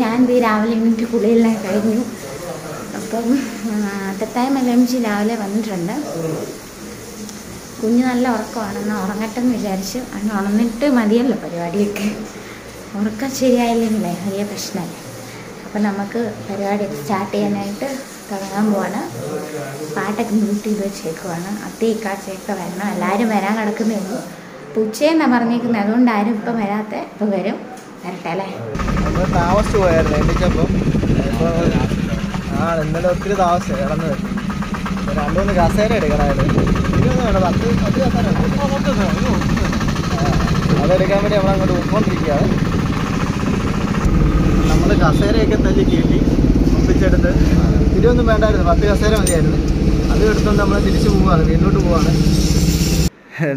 ഞാൻ ഇത് രാവിലെ എണീറ്റ് കുളിയെല്ലാം കഴിഞ്ഞു. അപ്പം തെത്തായ മലയമിച്ച് രാവിലെ വന്നിട്ടുണ്ട്. കുഞ്ഞ് നല്ല ഉറക്കമാണ് എന്നാൽ ഉറങ്ങട്ടെ എന്ന് വിചാരിച്ചു അങ്ങനെ ഉണർന്നിട്ട് മതിയല്ലോ പരിപാടിയൊക്കെ. ഉറക്കം ശരിയായില്ലെങ്കിലേ വലിയ പ്രശ്നമല്ലേ? അപ്പം നമുക്ക് പരിപാടി സ്റ്റാർട്ട് ചെയ്യാനായിട്ട് തുടങ്ങാൻ പോവാണ്. പാട്ടൊക്കെ മ്യൂട്ട് ചെയ്ത് വെച്ചേക്കുവാണ്. അത്തി കാച്ചയൊക്കെ വരണം. എല്ലാവരും വരാൻ കിടക്കുന്നേ ഉള്ളൂ. ഉച്ചയെന്നാണ് പറഞ്ഞേക്കുന്നത് അതുകൊണ്ട് ആരും ഇപ്പം വരാത്ത ഇപ്പോൾ വരും. വരട്ടെ അല്ലേ? നമ്മൾ താമസിച്ചു പോയായിരുന്നു എണ്ണിച്ചപ്പം ആ ഇന്നലെ ഒത്തിരി താമസിച്ചു കിടന്നത് ഇപ്പൊ രണ്ട് മൂന്ന് കസേര ഇനിയൊന്നും വേണ്ട പത്ത് പത്ത് കസേര അതെടുക്കാൻ വേണ്ടി നമ്മളങ്ങോട്ട് പോയിക്കൊണ്ടിരിക്കുകയാണ്. നമ്മൾ കസേരയൊക്കെ തല്ലി കയറ്റി ഒപ്പിച്ചെടുത്ത് തിരിയൊന്നും വേണ്ടായിരുന്നു പത്ത് കസേര മതിയായിരുന്നു. അത് എടുത്തുകൊണ്ട് നമ്മൾ തിരിച്ചു പോവാണ് വീട്ടിലോട്ട് പോവാണ്.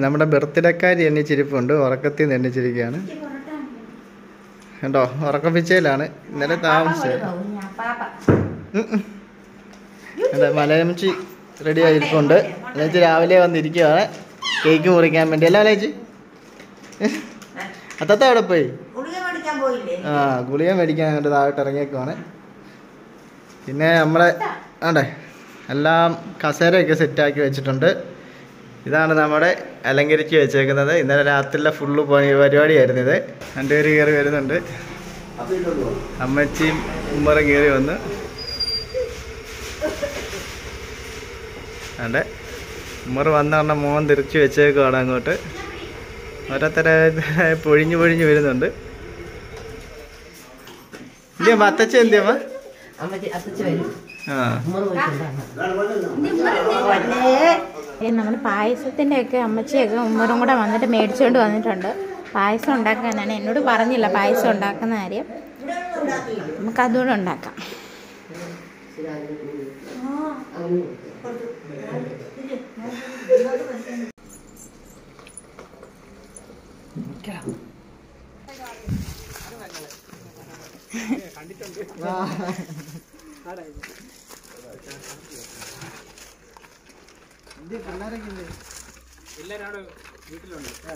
നമ്മുടെ ബർത്ത്ഡേക്കാരി എണ്ണിച്ചിരിപ്പുണ്ട് ഉറക്കത്തിൽ നിന്ന് എണ്ണിച്ചിരിക്കുകയാണ്. കണ്ടോ? ഉറക്കപ്പിച്ചയിലാണ്. ഇന്നലെ താമസിച്ചത്. മലയമ്മച്ചി റെഡി ആയിരിക്കുന്നുണ്ട്. അല്ലെങ്കിൽ രാവിലെ വന്നിരിക്കുകയാണ് കേക്ക് മുറിക്കാൻ വേണ്ടി. അല്ല അല്ലേച്ചി അത്തത്ത അവിടെ പോയി? ആ ഗുളിക മേടിക്കാൻ വേണ്ടി താഴോട്ട് ഇറങ്ങിയേക്കുവാണ്. പിന്നെ നമ്മളെ ആണ്ടേ എല്ലാം കസേരയൊക്കെ സെറ്റാക്കി വെച്ചിട്ടുണ്ട്. ഇതാണ് നമ്മുടെ അലങ്കരിച്ച് വെച്ചേക്കുന്നത്. ഇന്നലെ രാത്രിയിലെ ഫുള്ള് പരിപാടിയായിരുന്നു ഇത്. രണ്ടുപേര് കയറി വരുന്നുണ്ട്. അമ്മച്ചിയും ഉമ്മറും കയറി വന്ന്. അതെ. ഉമ്മർ വന്ന മോൻ തിരിച്ച് വെച്ചേക്കുവാണ് അങ്ങോട്ട്. ഓരോരുത്തരെ പൊഴിഞ്ഞു പൊഴിഞ്ഞു വരുന്നുണ്ട്. എന്തിയമ്മ അത്തച്ച എന്തിയമ്മ ആ. നമ്മൾ പായസത്തിന്റെയൊക്കെ അമ്മച്ചിയൊക്കെ ഉമ്മറും കൂടെ വന്നിട്ട് മേടിച്ചുകൊണ്ട് വന്നിട്ടുണ്ട്. പായസം ഉണ്ടാക്കാനാണ്. എന്നോട് പറഞ്ഞില്ല പായസം ഉണ്ടാക്കുന്ന കാര്യം. നമുക്ക് അതുകൂടെ ഉണ്ടാക്കാം.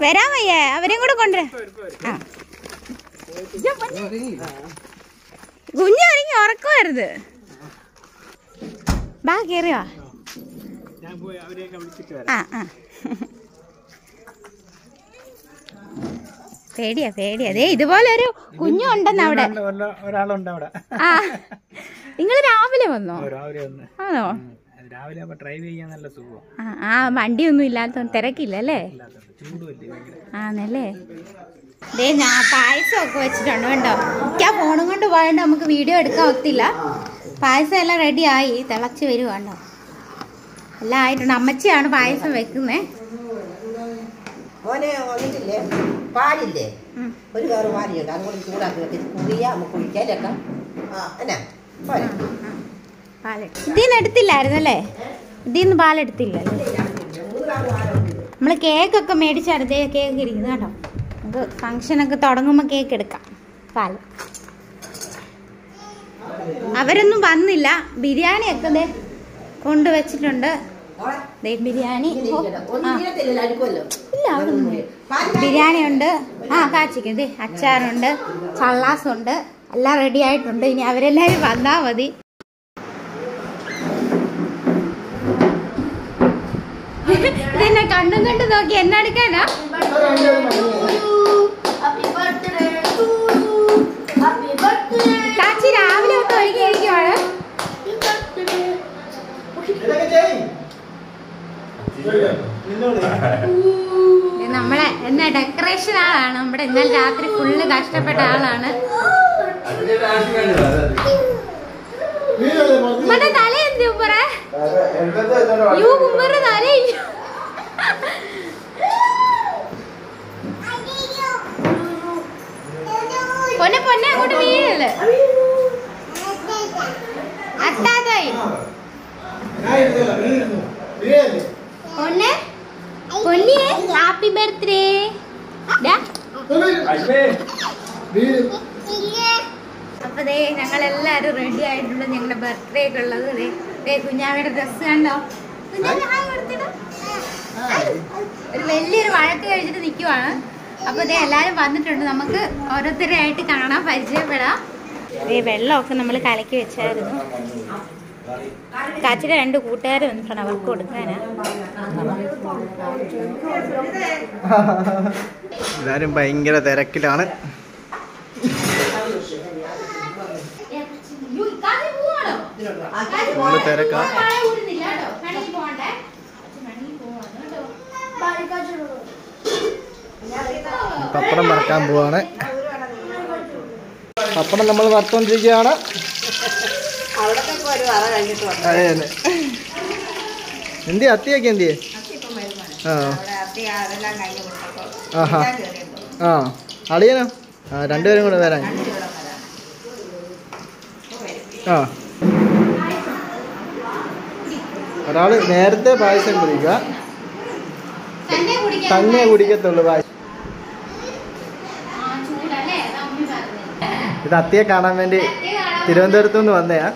വരാൻ വയ്യ അവരെയും കൂടെ കൊണ്ടുവരാം. ആ. കുഞ്ഞൊരുങ്ങി ഉറക്കുമായിരുന്നു ബാ കയറിയോ ആ ആ. പേടിയാ പേടിയാ. ദേ ഇതുപോലെ ഒരു കുഞ്ഞുണ്ടെന്ന് അവിടെ. ഒരാളുണ്ട് അവിടെ. ആ. നിങ്ങൾ രാവിലെ വന്നോ? രാവിലെ ആണോ? രാവിലെ ഡ്രൈവ് ചെയ്യാൻ നല്ല സുഖം ആ ആ വണ്ടിയൊന്നും ഇല്ലാത്ത തിരക്കില്ല അല്ലേ? ആണല്ലേ? ദേ ഞാൻ പായസമൊക്കെ വെച്ചിട്ടുണ്ട് കണ്ടോ? എനിക്ക് ആ ഫോണും കൊണ്ട് പോയതുകൊണ്ട് നമുക്ക് വീഡിയോ എടുക്കാൻ ഒത്തില്ല. പായസം എല്ലാം റെഡി ആയി. തിളച്ച് വരുവാണ്ടോ എല്ലാം ആയിട്ടുണ്ട്. അമ്മച്ചിയാണ് പായസം വെക്കുന്നേ. മോനെ വന്നിട്ടില്ലേ? പാലില്ലേ. ഒരു കയറ് പാലിയുണ്ട്. അതുകൊണ്ട് ചൂടാക്കി വെച്ചിട്ട് കുറിയാ നമുക്ക് ആ എന്നാ പോരെ. ഇതിന്ന് എടുത്തില്ലായിരുന്നല്ലേ? ഇതിന്ന് പാലെടുത്തില്ലല്ലോ. നമ്മൾ കേക്കൊക്കെ ദേ കേക്ക് ഇരിക്കുന്നത് കേട്ടോ. നമുക്ക് ഫങ്ഷനൊക്കെ തുടങ്ങുമ്പോൾ കേക്ക് എടുക്കാം. പാൽ. അവരൊന്നും വന്നില്ല. ബിരിയാണി ഒക്കെ ദേ കൊണ്ടുവച്ചിട്ടുണ്ട്. ബിരിയാണി. ഇല്ല ബിരിയാണി ഉണ്ട് ആ കാച്ചിക്ക്. ദേ അച്ചാറുണ്ട് ചള്ളാസുണ്ട്. എല്ലാം റെഡി ആയിട്ടുണ്ട്. ഇനി അവരെല്ലാവരും വന്നാൽ മതി. ഇതെന്നെ കണ്ടും കണ്ട് നോക്കി എന്നെടുക്കാനാ ചാച്ചി രാവിലെ ഒക്കെ ഒരുങ്ങിയിരിക്കുവാണ്. നമ്മളെ എന്നാ ഡെക്കറേഷൻ ആളാണ്. നമ്മുടെ ഇന്നലെ രാത്രി ഫുള്ള് കഷ്ടപ്പെട്ട ആളാണ്. തല എന്ത് ഉമ്മറേ യൂ ഉമ്മറ തല. പൊന്നെ പൊന്നെ അങ്ങോട്ട് വീഴൽ അത്താതായി പൊന്നെ പൊന്നിയെ ഹാപ്പി ബർത്ത്ഡേ അപ്പൊ ദേ ഞങ്ങൾ എല്ലാരും റെഡി ആയിട്ടുണ്ട് ഞങ്ങളുടെ ബർത്ത്ഡേ ഒക്കെ ഉള്ളത് ദേ. കുഞ്ഞാവയുടെ ഡ്രസ് കണ്ടോ? കുഞ്ഞാവ കൊടുത്തിടാ. ഒരു വലിയൊരു വഴക്ക് കഴിച്ചിട്ട് നിൽക്കുവാണ് അപ്പൊ ഇതേ എല്ലാരും വന്നിട്ടുണ്ട്. നമുക്ക് ഓരോരുത്തരായിട്ട് കാണാൻ പരിചയപ്പെടാം. ഈ വെള്ളമൊക്കെ നമ്മൾ കലക്കി വെച്ചായിരുന്നു. കാച്ചിലെ രണ്ട് കൂട്ടുകാർ വന്നിട്ടാണ് അവർക്ക് കൊടുക്കാനാ. ഭയങ്കര തിരക്കിലാണ്. ഫുള്ള് പപ്പടം വറക്കാൻ പോവാണ്. പപ്പടം നമ്മൾ വറുത്തോണ്ടിരിക്കുകയാണ്. എന്തി അത്തിയൊക്കെ കയറിയപ്പോൾ ആ. അളിയനോ? ആ രണ്ടുപേരും കൂടെ വരാൻ ആ. ഒരാൾ നേരത്തെ പായസം കുടിക്കുക. തന്നെ കുടിക്കത്തുള്ളൂ വാശി ഇത് അത്തിയെ കാണാൻ വേണ്ടി തിരുവനന്തപുരത്തു നിന്ന് വന്നയാ.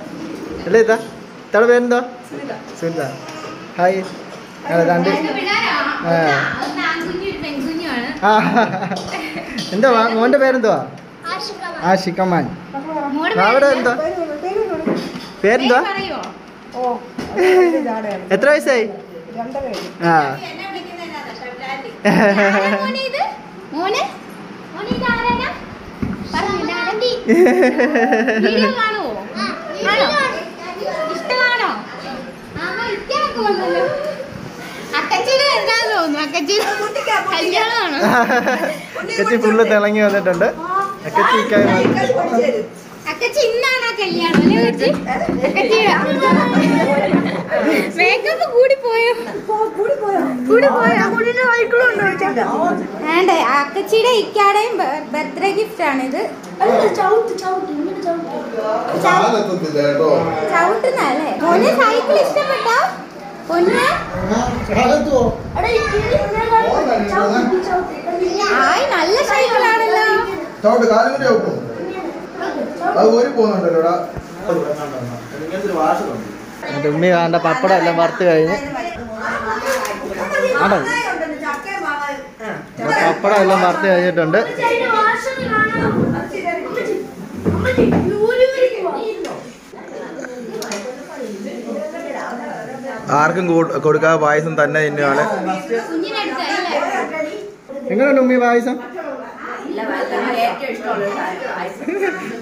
അല്ലേ ഇതാ? ഇത്തടെ പേരെന്തോ സുനിത. ഹായ്. ആ, രണ്ട് എന്താ മോന്റെ പേരെന്തുവാ? ആഷിക്കമാൻ അവിടെ എന്തോ? പേരെന്തോ എത്ര വയസ്സായി? ആ മോനെ മോനെ ഇതാരാണ് പറഞ്ഞില്ല വീഡിയോ കാണുവോ ആണോ ഇഷ്ടമാണോ? അക്കച്ചി ഫുള്ള് തിളങ്ങി വന്നിട്ടുണ്ട്. അക്കച്ചി അക്കച്ചി ഇന്നാണ് കല്യാണം അല്ലേ കൂടി പോയോ? മേക്കപ്പ് കൂടി പോയോ? കൂടി പോയോ വേണ്ടേ അക്കച്ചിയുടെ ഇക്കാടെയും ബർത്ത്ഡേ ഗിഫ്റ്റ് ആണിത്. ചവിട്ടുന്നല്ലേ മോനെ സൈക്കിൾ ഇഷ്ടപ്പെട്ടോ? പൊന്നെ? ആയി നല്ല സൈക്കിളാണല്ലോ ഒരു കാലും കൂടി എന്റെ ഉമ്മി വേണ്ട പപ്പടം എല്ലാം വറുത്ത് കഴിഞ്ഞ്. ആണോ? പപ്പടം എല്ലാം വറുത്ത് കഴിഞ്ഞിട്ടുണ്ട്. ആർക്കും കൂട്- കൊടുക്കാതെ പായസം തന്നെ തന്നെയാണ് എങ്ങനെയുണ്ട് ഉമ്മി പായസം?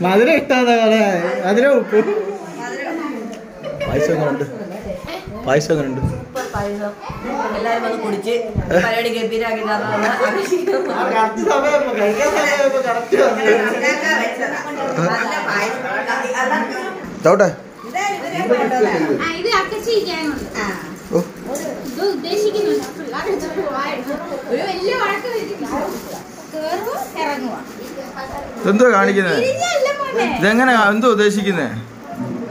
മധുര ഇഷ്ടമാണ് മധുരം ഉപ്പ്. പായസം എങ്ങനെയുണ്ട് പായസം. എങ്ങനെയുണ്ട് വന്ന് കുടിച്ച് പരിപാടി ഗംഭീരാക്കി ഇതെന്തോ കാണിക്കുന്നത് ഇതെങ്ങനെ എന്തോ ഉദ്ദേശിക്കുന്നേ?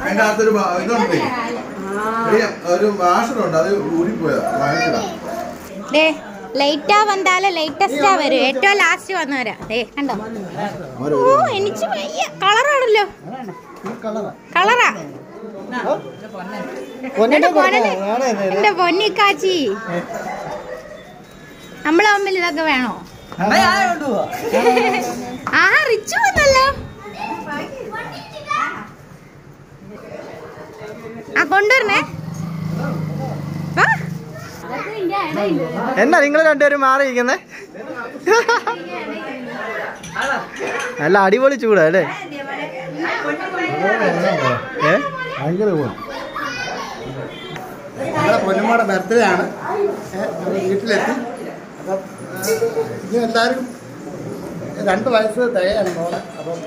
അതിന്റെ അകത്തൊരു ഇതുണ്ട്. ഒരു- ഒരു വാഷറുണ്ട് അത് ഊരിപ്പോയതാ വാങ്ങിച്ചതാ. ദേ ലേറ്റാ വന്നാൽ ലേറ്റസ്റ്റാ വരും. ഏറ്റവും ലാസ്റ്റ് വന്നവരാ. ദേ കണ്ടോ? ഓ എനിക്ക് വയ്യ. കളറാണല്ലോ. കളറാ. എന്റെ പൊന്നിക്കാച്ചി. നമ്മളെ മുമ്പിൽ ഇതൊക്കെ വേണോ? ആ റിച്ചു വന്നല്ലോ. ആ കൊണ്ടുവരണേ. എന്നാ നിങ്ങൾ രണ്ടുപേരും മാറിയിരിക്കുന്നേ നല്ല അടിപൊളി ചൂടാ അല്ലേ? പൊന്നുമ്മയുടെ ബർത്ത്ഡേ ആണ്. വീട്ടിലെത്തി. അപ്പം ഇനി എല്ലാവരും രണ്ട് വയസ്സ് തികയാണ് മോളെ അപ്പം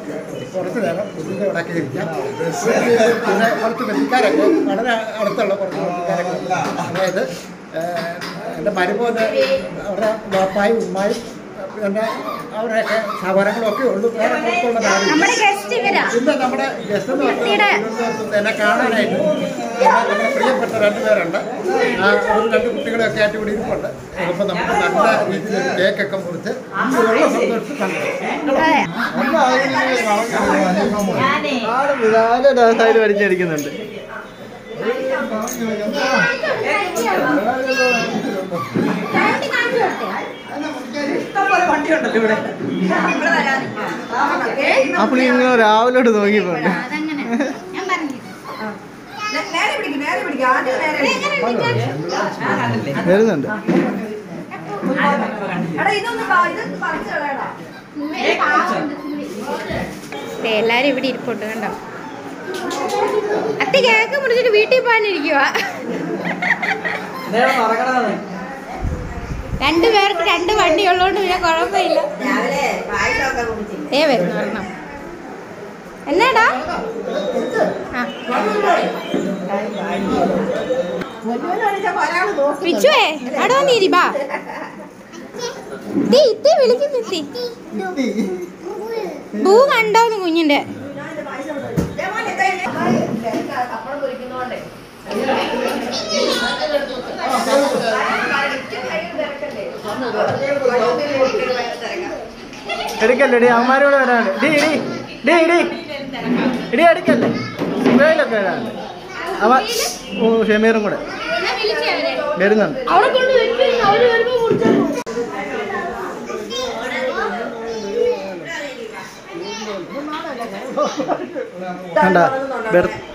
കുറച്ച് നേരം ഇതിന്റെ ഇടയ്ക്ക് ഇരിക്കാം. പിന്നെ കുറച്ച് ബന്ധുക്കാരൊക്കെ വളരെ അടുത്തുള്ള കുറച്ച് ബന്ധുക്കാരൊക്കെ അതായത് എന്റെ മരുമോന് അവരുടെ വാപ്പായും ഉമ്മായും എന്റെ അവരുടെയൊക്കെ സഹോദരങ്ങളും ഒക്കെ ഉള്ളൂ. വേറെ പുറത്തുള്ള ഇന്ന് നമ്മുടെ ഗസ്റ്റ് എന്ന് പറഞ്ഞാൽ എന്നെ കാണാനായിട്ട് നമ്മുടെ പ്രിയപ്പെട്ട രണ്ടുപേരുണ്ട് ആ ഒരു രണ്ട് കുട്ടികളെയൊക്കെ ആയിട്ട് ഇവിടെ ഇരിപ്പുണ്ട്. അപ്പോൾ നമുക്ക് നല്ല രീതിയിൽ ഒരു കേക്കൊക്കെ മുറിച്ച് സന്തോഷത്തിൽ ആ പുള്ളി ഇങ്ങനെ രാവിലോട്ട് നോക്കിപ്പോണ്ട് വരുന്നുണ്ട് ദേ, എല്ലാരും ഇവിടെ ഇരിപ്പുണ്ട് കണ്ടോ അത്തി കേക്ക് മുറിച്ചിട്ട് വീട്ടിൽ പോകാനിരിക്കുക രണ്ടു പേർക്ക് രണ്ട് വണ്ടി ഉള്ളതുകൊണ്ട് പിന്നെ കുഴപ്പമില്ല ഏ വരുന്നു വരണം എന്നാടാ ആ വിച്ചുവേ അവിടെ വന്നിരി ബാ. ഇത്തി വിളിക്കുന്നു ഇത്തി. ഭൂ കണ്ടോന്ന് കുഞ്ഞിന്റെ എടുക്കല്ലേ ഡി അമ്മമാരോട് വരാണ്ട് ഡി ഡി ഡി ഡി ഇടി എടുക്കല്ലേ. വേലൊക്കെ വരാണ്ട് അവ ഓ ഷമീറും കൂടെ. വരുന്നുണ്ട്. കണ്ടോ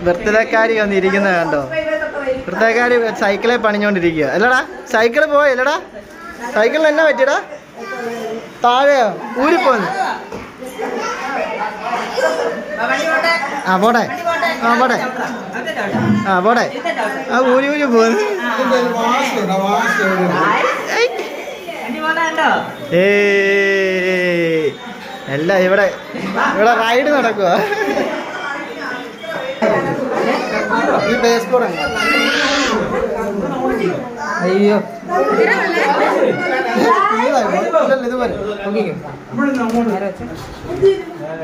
ബർത്ത്ഡേക്കാരി വന്നിരിക്കുന്നത് കണ്ടോ? ബർത്ത്ഡേക്കാരി സൈക്കിളെ പണിഞ്ഞോണ്ടിരിക്കുക അല്ലടാ സൈക്കിൾ പോയി അല്ലടാ. സൈക്കിളിൽ എന്നാ പറ്റിയടാ? താഴെയോ? ഊരിപ്പോന്ന്. ആ പോട്ടെ. ആ പോട്ടെ. ആ പോടെ. ആ ഊരി ഊരി പോന്ന് അല്ല ഇവിടെ ഇവിടെ റൈഡ് നടക്കുക അയ്യോ. ഇതുപോലെ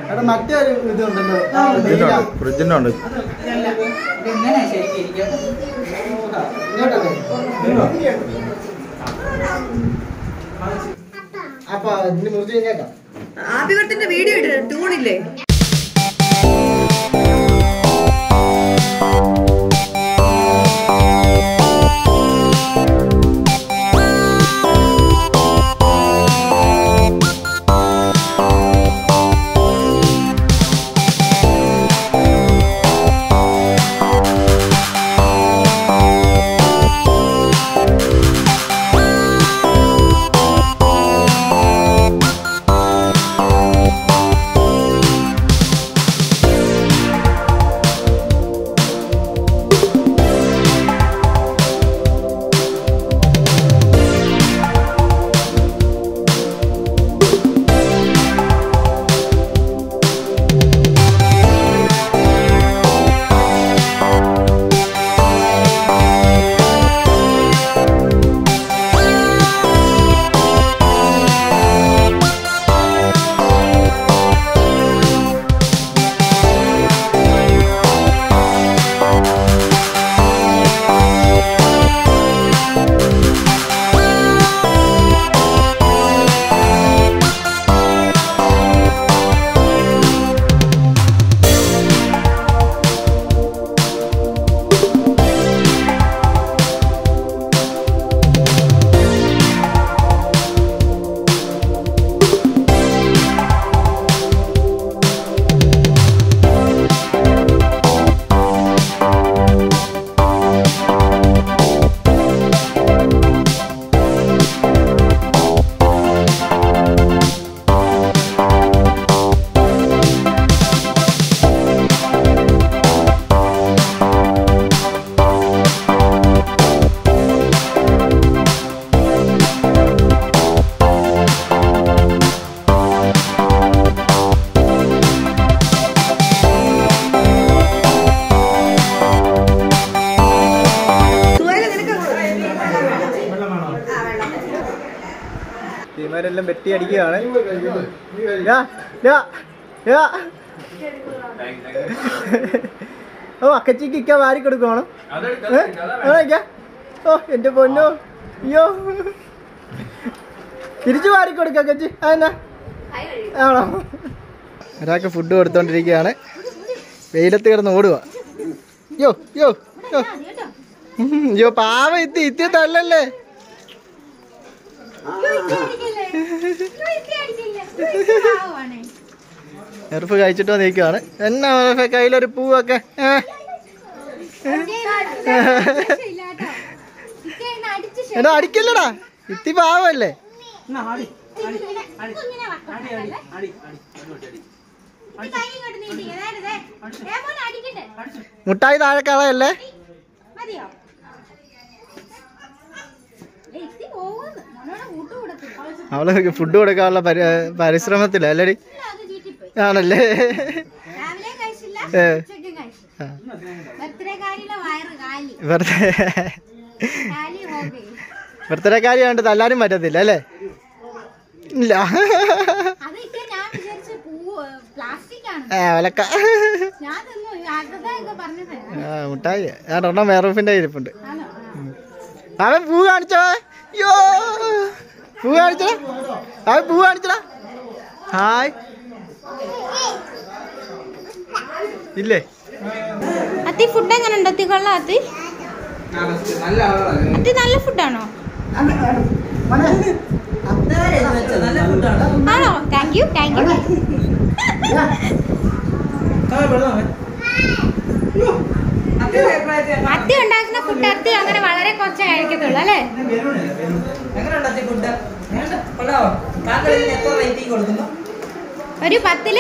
എടാ മറ്റേ ഒരു ഇതുണ്ടല്ലോ. ഫ്രിഡ്ജിന്റെ ഉണ്ട് അപ്പൊ ഇനി മുറിച്ച് കഴിഞ്ഞേക്കാം. ആദ്യഘട്ടത്തിന്റെ വീഡിയോ ഇട്ടിട്ട് ട്യൂണില്ലേ യാ. ഓ അക്കച്ചിക്ക് ഇക്ക വാരി കൊടുക്കണം ഏ? ഓ എന്റെ പൊന്നോ. അയ്യോ. തിരിച്ചു വാരി കൊടുക്ക അക്കച്ചി. അതെന്നാ? ആണോ? ഒരാൾക്ക് ഫുഡ് കൊടുത്തോണ്ടിരിക്കുകയാണ്. വെയിലത്ത് കിടന്ന് ഓടുക യോ യോ യോ യോ പാവ ഇത്തി ഇത്തി തള്ളല്ലേ? എറുപ്പ് കഴിച്ചിട്ട് വന്നിരിക്കുവാണ്. എന്നാ കയ്യിലൊരു പൂവൊക്കെ? എന്നാ എടാ അടിക്കല്ലടാ. ഇത്തി പാവല്ലേ? മുട്ടായി താഴെ കളയല്ലേ? മതിയോ എത്തി പോകുന്നു നമ്മളോട് കൂട്ടു കൊടുത്തില്ല അവൾ ഫുഡ് കൊടുക്കാനുള്ള പരിശ്രമത്തില്ല അല്ലടി? ആണല്ലേ? ബർത്ത്ഡേ കാര്യം കണ്ട് തല്ലാനും പറ്റത്തില്ല അല്ലേ? ഇല്ല. മുട്ടായി ഞാൻ ഒലക്ക മുട്ടായി. ഒരെണ്ണം വേറൂഫിന്റെ ഇരിപ്പുണ്ട് അവൻ പൂ കാണിച്ചോ? യോ പൂ അവൻ പൂ കാണിച്ചടാ. ഹായ്. ഇല്ലേ? അത്തി ഫുഡ് എങ്ങനെ ഉണ്ട് അത്തി കൊള്ളാം അത്തി. അത്തി നല്ല ഫുഡാണോ ആണോ? താങ്ക് യു താങ്ക് യു അത്തി ഉണ്ടാക്കുന്ന ഫുഡ് അത്തി അങ്ങനെ വളരെ കുറച്ചേ കഴിക്കത്തുള്ളൂ അല്ലേ? ഒരു പത്തിൽ?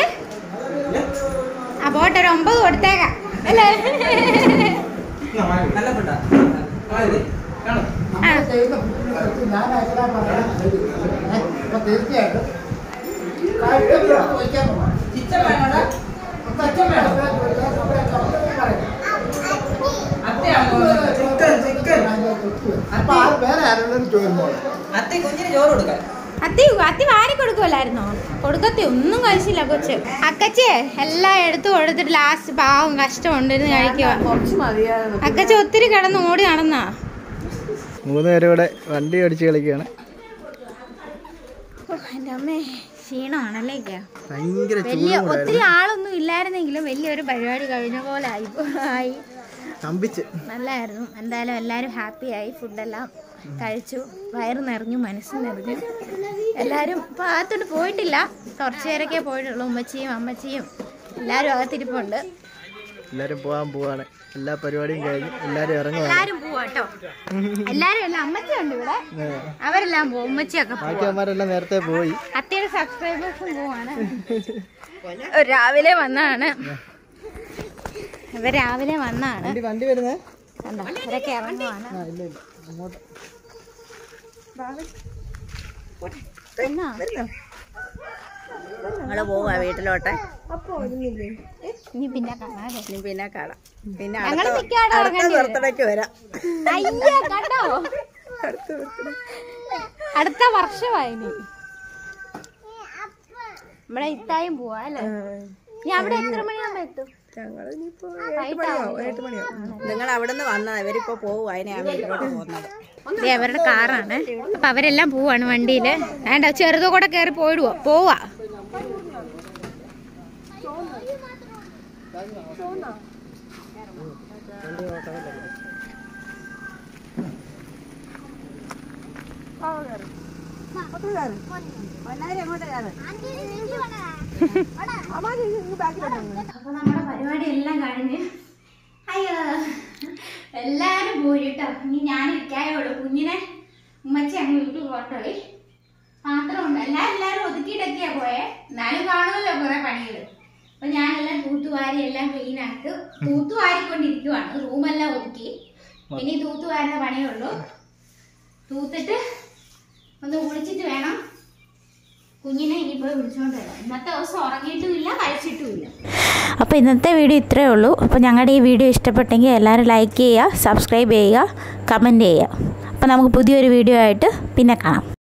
ആ പോട്ടെ ഒരു ഒമ്പത് കൊടുത്തേക്കാം അല്ലേ? തീർച്ചയായിട്ടും ആ. വേറെ ആരെങ്കിലും ചോദിക്കുമ്പോൾ അത്തി കുഞ്ഞിന് ചോറ് കൊടുക്കാൻ. അത്തി അത്തി വാരി കൊടുക്കുമല്ലായിരുന്നോ കൊടുക്കത്തി ഒന്നും കഴിച്ചില്ല കൊച്ച്. അക്കച്ചേ എല്ലാം എടുത്തു കൊടുത്തിട്ട് ലാസ്റ്റ് പാവം കഷ്ടം ഉണ്ടെന്ന് കഴിക്കുക അക്കച്ച ഒത്തിരി കിടന്ന് ഓടി നടന്നാ. മൂന്ന് പേരും കൂടെ വണ്ടി ഓടിച്ച് കളിക്കുകയാണ്. ക്ഷീണമാണല്ലേ വലിയ ഒത്തിരി ആളൊന്നും ഇല്ലായിരുന്നെങ്കിലും വലിയൊരു പരിപാടി കഴിഞ്ഞ പോലെ ആയി. ആയി കമ്പിച്ച് നല്ലായിരുന്നു. എന്തായാലും എല്ലാവരും ഹാപ്പിയായി. ഫുഡെല്ലാം കഴിച്ചു. വയറ് നിറഞ്ഞു മനസ്സ് നിറഞ്ഞു. എല്ലാവരും ഇപ്പോൾ അകത്തോട്ട് പോയിട്ടില്ല. കുറച്ച് പേരൊക്കെ പോയിട്ടുള്ളൂ. ഉമ്മച്ചിയും അമ്മച്ചിയും എല്ലാവരും അകത്തിരിപ്പുണ്ട്. എല്ലാരും പോവാൻ പോവാണ്. എല്ലാ പരിപാടിയും കഴിഞ്ഞ് എല്ലാരും ഇറങ്ങുവാണ്. എല്ലാരും പോവാട്ടോ എല്ലാവരും അല്ല അമ്മച്ചിയുണ്ട് ഇവിടെ. അവരെല്ലാം പോകും ഉമ്മച്ചിയൊക്കെ ബാക്കിയന്മാരെല്ലാം നേരത്തെ പോയി. അത്യാവശ്യം സബ്സ്ക്രൈബേഴ്സും പോവാണ്. രാവിലെ വന്നാണ്. ഇവർ രാവിലെ വന്നാണ്. വണ്ടി വണ്ടി വരുന്നേ? ഇവരൊക്കെ ഇറങ്ങുവാണ്? നമ്മൾ പോവാ വീട്ടിലോട്ട്. ഇനി പിന്നെ കാണാതെ ഇനി പിന്നെ കാണാം. പിന്നെ ഞങ്ങൾ അടുത്ത. ബർത്ത്ഡേക്ക് വരാം. കണ്ടോ? അടുത്ത വർഷമായി നമ്മളെ ഇത്തായും പോവാ അല്ലേ? ഇനി അവിടെ എത്ര മണിയാകുമ്പോ എത്തും? നിങ്ങൾ അവിടെ നിന്ന് വന്നത് ഇവരിപ്പോ പോവും അതിനെയാണ് വീട്ടിലോട്ട് പോകുന്നത്. ദേ അവരുടെ കാറാണ്. അപ്പൊ അവരെല്ലാം പോവാണ് വണ്ടിയിൽ. വേണ്ട ചെറുതോ കൂടെ കയറി പോയിടുവോ? പോവാ. അപ്പൊ നമ്മുടെ പരിപാടി എല്ലാം കഴിഞ്ഞ് അയ്യോ എല്ലാരും പോയി കേട്ടോ ഇനി ഞാൻ ഇരിക്കായോളൂ കുഞ്ഞിനെ ഉമ്മച്ചി അങ്ങ് വീട്ടിൽ കൊണ്ടുപോയി. മാത്രമുണ്ട് എല്ലാം എല്ലാരും ഒതുക്കിയിട്ടൊക്കെയാ പോയെ. എന്നാലും കാണുമല്ലോ കുറെ പണികൾ അപ്പൊ ഞാനെല്ലാം തൂത്തുവാരി എല്ലാം ക്ലീൻ ആക്കി തൂത്തുവാരിക്കൊണ്ടിരിക്കുവാണ്. റൂമെല്ലാം ഒതുക്കി. ഇനി തൂത്തുവാരുന്ന പണിയേ ഉള്ളൂ. തൂത്തിട്ട് ഒന്ന് കുളിച്ചിട്ട് വേണം. കുഞ്ഞിനെ ഇനിയിപ്പോൾ വിളിച്ചുകൊണ്ട് വരാം ഇന്നത്തെ ദിവസം ഉറങ്ങിയിട്ടുമില്ല കഴിച്ചിട്ടുമില്ല. അപ്പോൾ ഇന്നത്തെ വീഡിയോ ഇത്രയേ ഉള്ളൂ. അപ്പോൾ ഞങ്ങളുടെ ഈ വീഡിയോ ഇഷ്ടപ്പെട്ടെങ്കിൽ എല്ലാവരും ലൈക്ക് ചെയ്യുക സബ്സ്ക്രൈബ് ചെയ്യുക കമന്റ് ചെയ്യുക. അപ്പോൾ നമുക്ക് പുതിയൊരു വീഡിയോ ആയിട്ട് പിന്നെ കാണാം.